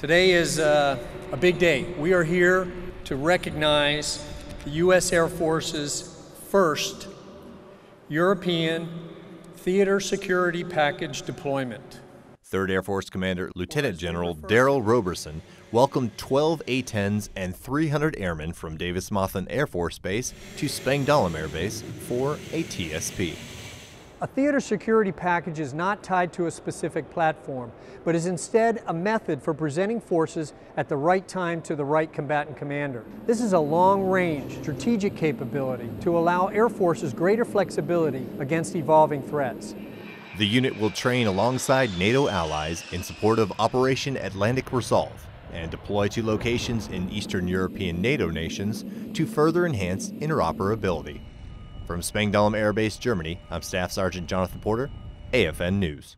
Today is uh, a big day. We are here to recognize the U.S. Air Force's first European Theater Security Package deployment. 3rd Air Force Commander Lieutenant General Darryl Roberson welcomed 12 A-10s and 300 airmen from Davis Monthan Air Force Base to Spangdahlem Air Base for a TSP. A theater security package is not tied to a specific platform, but is instead a method for presenting forces at the right time to the right combatant commander. This is a long-range strategic capability to allow air forces greater flexibility against evolving threats. The unit will train alongside NATO allies in support of Operation Atlantic Resolve and deploy to locations in Eastern European NATO nations to further enhance interoperability. From Spangdahlem Air Base, Germany, I'm Staff Sergeant Jonathan Porter, AFN News.